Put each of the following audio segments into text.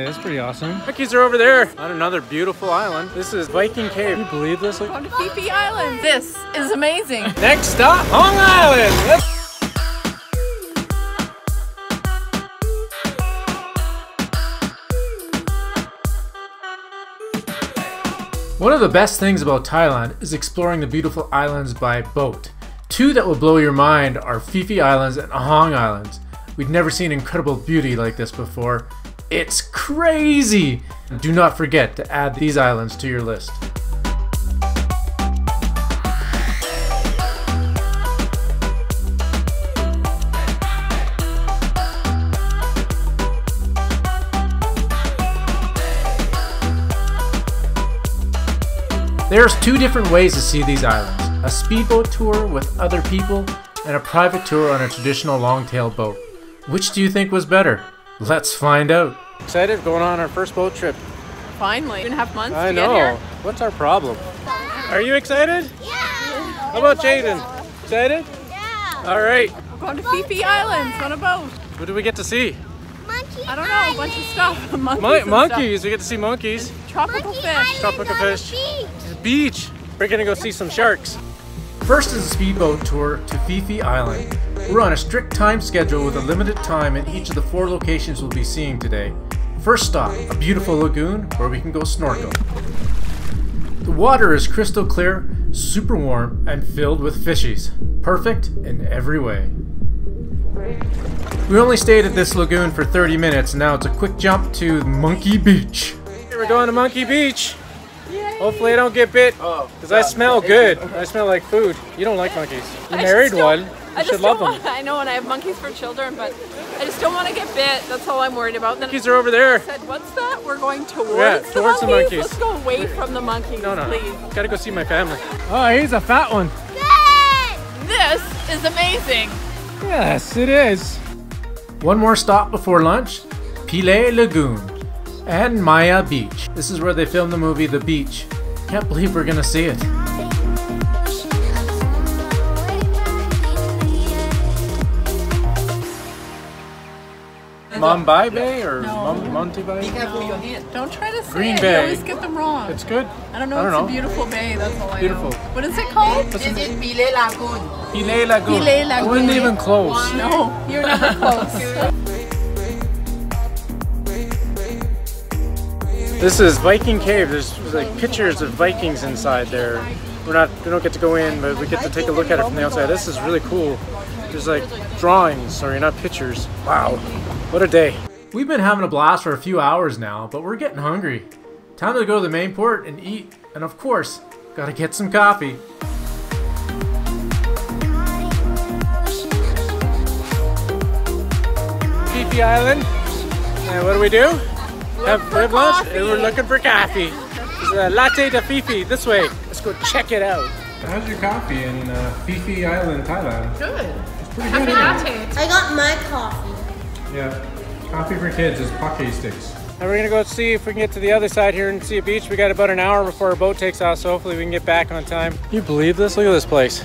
It's pretty awesome. Monkeys are over there on another beautiful island. This is Viking Cave. Can you believe this? Like, Going to Phi Phi Island. This is amazing. next stop, Hong Island. Let's One of the best things about Thailand is exploring the beautiful islands by boat. Two that will blow your mind are Phi Phi Islands and Hong Islands. We'd never seen incredible beauty like this before. It's crazy! Do not forget to add these islands to your list. There's two different ways to see these islands. A speedboat tour with other people and a private tour on a traditional longtail boat. Which do you think was better? Let's find out. Excited going on our first boat trip. Finally. Two and a half months I to know. get here. What's our problem? Are you excited? Yeah. How about Jaden? Excited? Yeah. All right. We're going to Fifi Phi Islands on a boat. What do we get to see? Monkey I don't know, a bunch of stuff. monkeys. Mon- and monkeys. We get to see monkeys. Stuff. Tropical Monkey fish. Island Tropical fish. beach. Beach. We're gonna go see some sharks. First is a speedboat tour to Phi Phi Island. We're on a strict time schedule with a limited time in each of the four locations we'll be seeing today. First stop, a beautiful lagoon where we can go snorkel. The water is crystal clear, super warm, and filled with fishies. Perfect in every way. We only stayed at this lagoon for 30 minutes, and now it's a quick jump to Monkey Beach. We're going to Monkey Beach. Hopefully I don't get bit, because I smell good. I smell like food. You don't like monkeys. You I married one. I just should love don't them. want- I know, and I have monkeys for children, but I just don't want to get bit. That's all I'm worried about. Then Monkeys are over there. I said, "What's that? We're going towards, Yeah, the, towards the monkeys? monkeys. Let's go away from the monkeys, No, no, please." no. Gotta go see my family. Oh, he's a fat one. Good. This is amazing. Yes, it is. One more stop before lunch Pileh Lagoon and Maya Beach. This is where they filmed the movie The Beach. Can't believe we're gonna see it. Mumbai Bay or Mum- Monty Bay? Don't try to say Green it. Bay. You always get them wrong. It's good. I don't know. I don't it's know. a beautiful bay. That's all I Beautiful. know. What is it called? What's it- it Pileh Lagoon? Pileh Lagoon. Pile I wasn't even close. No, you're never close. This is Viking Cave. There's like pictures of Vikings inside there. We're not, we don't get to go in, but we get to take a look at it from the outside. This is really cool. There's like drawings, sorry, not pictures. Wow, what a day. We've been having a blast for a few hours now, but we're getting hungry. Time to go to the main port and eat. And of course, gotta get some coffee. Phi Island. And what do we do? Have, for have lunch coffee. and we're looking for coffee. It's a latte de Phi Phi this way. Let's go check it out. How's your coffee in uh, Phi Phi Island, Thailand? Good. Pretty Happy good. latte. I got my coffee. Yeah. Coffee for kids is poke sticks. And we're gonna go see if we can get to the other side here and see a beach. We got about an hour before our boat takes off, so hopefully we can get back on time. You believe this? Look at this place.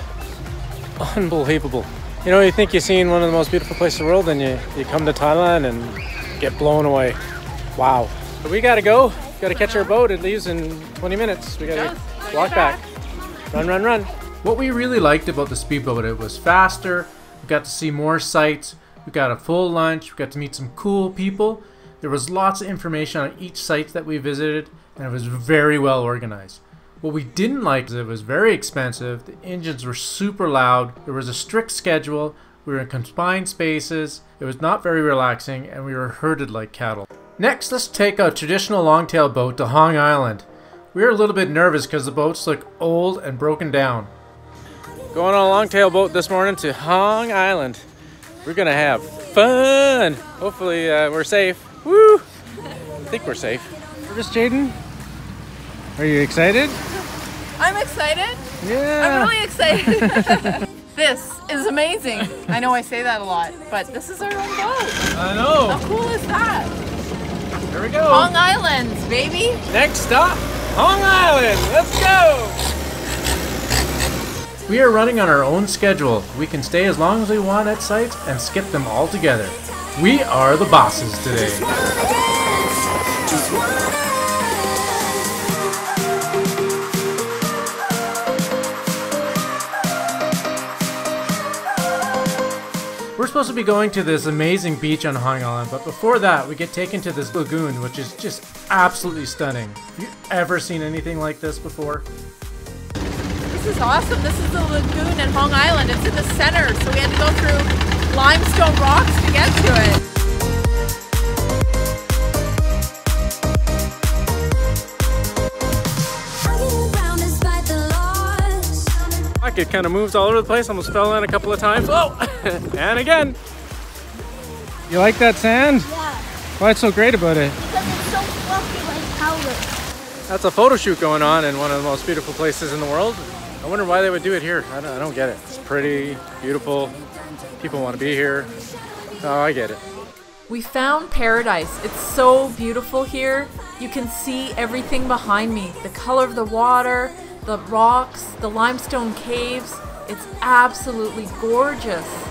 Unbelievable. You know, you think you've seen one of the most beautiful places in the world, and you, you come to Thailand and get blown away. Wow. But we gotta go. Gotta catch our boat. It leaves in 20 minutes. We gotta does. Walk back. Run, run, run. What we really liked about the speedboat, it was faster. We got to see more sights. We got a full lunch. We got to meet some cool people. There was lots of information on each site that we visited, and it was very well organized. What we didn't like is it was very expensive. The engines were super loud. There was a strict schedule. We were in confined spaces. It was not very relaxing, and we were herded like cattle. Next, let's take a traditional longtail boat to Hong Island. We were a little bit nervous because the boats look old and broken down. Going on a longtail boat this morning to Hong Island. We're gonna have fun. Hopefully, uh, we're safe. Woo! I think we're safe. Where's Jaden? Are you excited? I'm excited. Yeah. I'm really excited. this is amazing. I know I say that a lot, but this is our own boat. I know. How cool is that? Here we go. Hong Islands, baby. Next stop, Hong Island. Let's go. We are running on our own schedule. We can stay as long as we want at sites and skip them all together. We are the bosses today. Supposed to be going to this amazing beach on Hong Island, but before that, we get taken to this lagoon, which is just absolutely stunning. Have you ever seen anything like this before? This is awesome. This is the lagoon in Hong Island. It's in the center, so we had to go through limestone rocks to get to it. It kind of moves all over the place. Almost fell in a couple of times. Oh, and again. You like that sand? Yeah. What's so great about it? Because it's so fluffy like powder. That's a photo shoot going on in one of the most beautiful places in the world. I wonder why they would do it here. I don't, I don't get it. It's pretty, beautiful. People want to be here. Oh, I get it. We found paradise. It's so beautiful here. You can see everything behind me. The color of the water, the rocks, the limestone caves. It's absolutely gorgeous.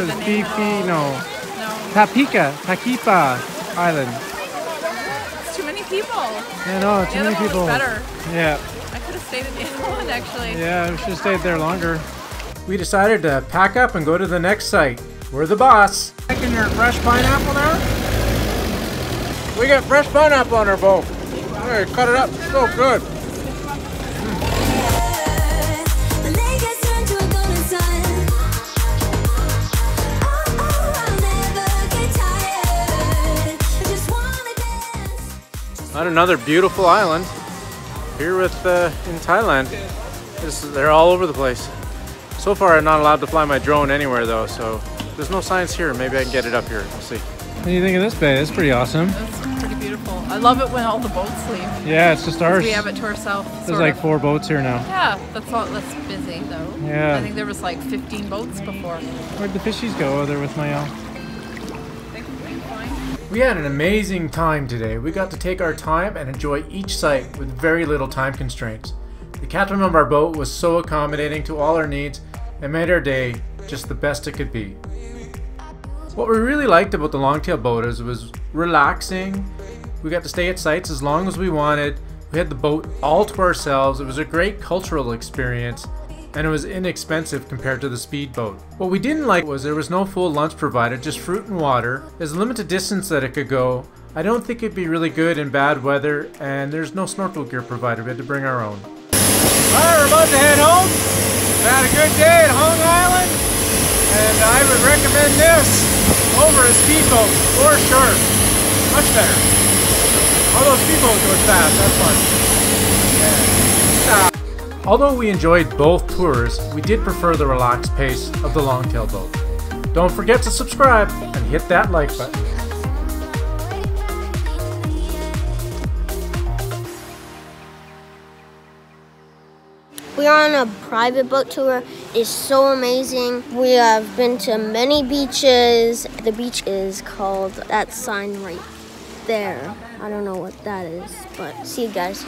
Don't remember the name. Phi Phi, no. No, Tapika, Takipa Island. it's too many people. Yeah, no, too many was people. better. Yeah. I could have stayed in the other one actually. Yeah, we should have stayed there longer. We decided to pack up and go to the next site. We're the boss. Taking your fresh pineapple now? We got fresh pineapple on our boat. Hey, cut it up. So good. On another beautiful island here with uh, in Thailand. This, they're all over the place. So far, I'm not allowed to fly my drone anywhere though, so there's no signs here. Maybe I can get it up here. We'll see. What do you think of this bay? It's pretty awesome. That's pretty beautiful. I love it when all the boats leave. Yeah, it's just ours. We have it to ourselves. There's like of. four boats here now. Yeah, that's all. That's busy though. Yeah. I think there was like 15 boats before. Where'd the fishies go? Oh, they're with Mael. We had an amazing time today. We got to take our time and enjoy each site with very little time constraints. The captain of our boat was so accommodating to all our needs and made our day just the best it could be. What we really liked about the longtail boat is it was relaxing. We got to stay at sites as long as we wanted. We had the boat all to ourselves. It was a great cultural experience and it was inexpensive compared to the speedboat. What we didn't like was there was no full lunch provided, just fruit and water. There's a limited distance that it could go. I don't think it'd be really good in bad weather, and there's no snorkel gear provided. We had to bring our own. Alright, we're about to head home. Had a good day at Hong Island, and I would recommend this over a speedboat for sure. Much better. Although speedboats go fast, that's fun. Although we enjoyed both tours, we did prefer the relaxed pace of the longtail boat. Don't forget to subscribe and hit that like button. We are on a private boat tour. It's so amazing. We have been to many beaches. The beach is called that sign right there. I don't know what that is, but see you guys.